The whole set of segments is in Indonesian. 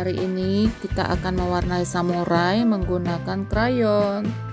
hari ini kita akan mewarnai samurai menggunakan krayon.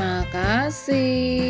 Terima kasih.